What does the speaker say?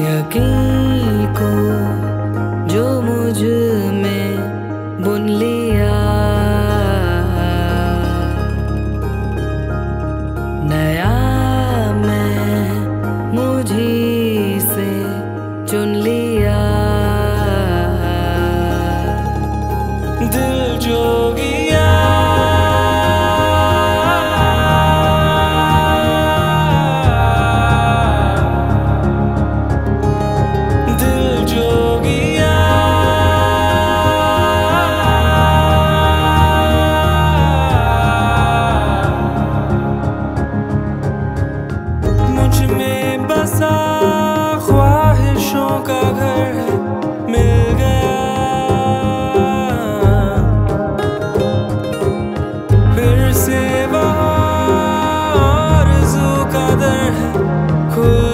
यकीन को जो मुझमें बुन लिया। नया आरज़ू का दर है खुल